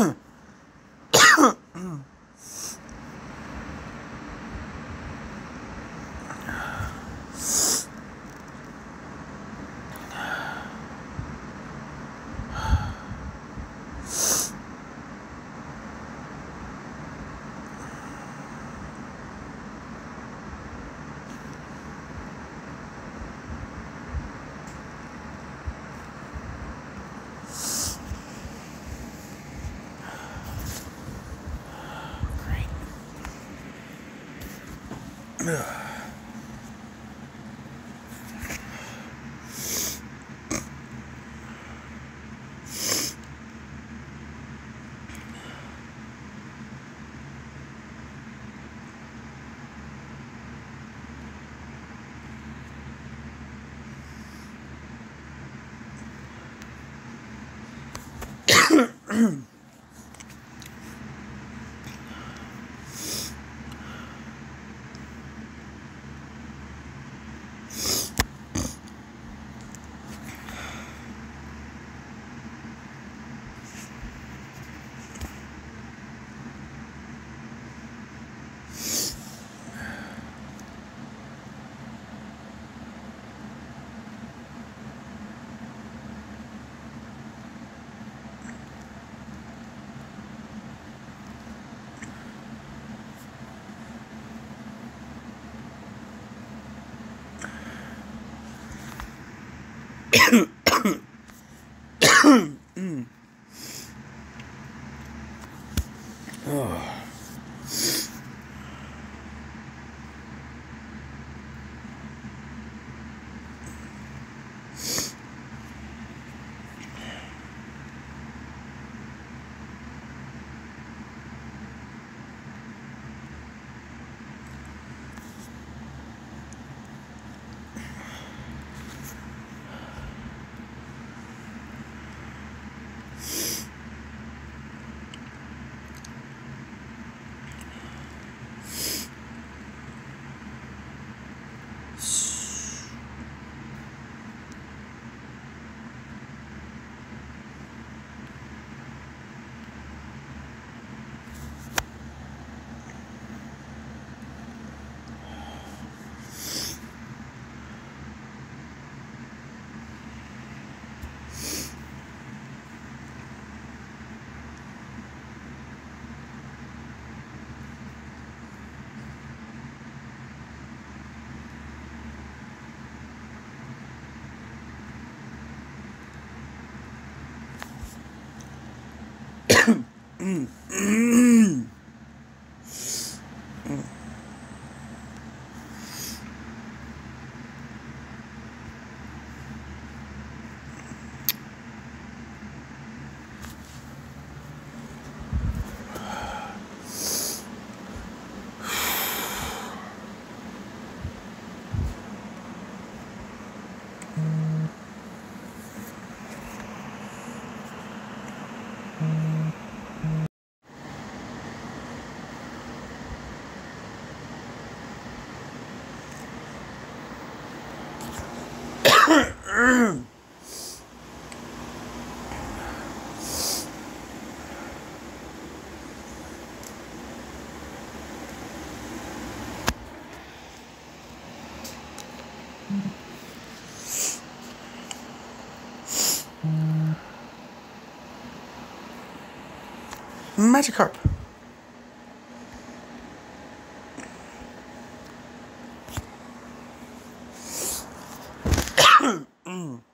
huh. Ugh. oh. Mm. Mm. Magikarp. mm.